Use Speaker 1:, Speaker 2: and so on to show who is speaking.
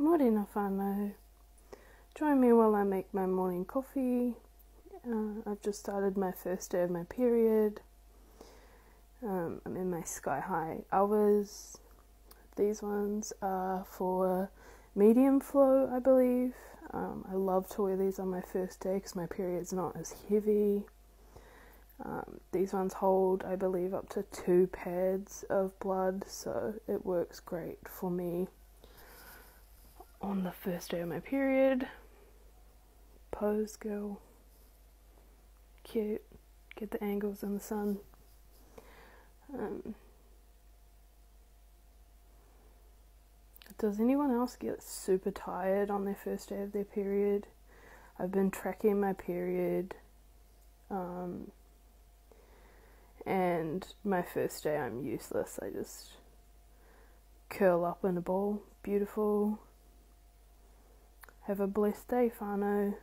Speaker 1: Morena whānau. Join me while I make my morning coffee. Uh, I've just started my first day of my period. Um, I'm in my Skye High hours. These ones are for medium flow, I believe. Um, I love to wear these on my first day because my period's not as heavy. Um, these ones hold, I believe, up to two pads of blood, so it works great for me on the first day of my period. Pose, girl. Cute. Get the angles in the sun. Um, does anyone else get super tired on their first day of their period? I've been tracking my period. Um, and my first day, I'm useless. I just curl up in a ball. Beautiful. Have a blessed day, whānau.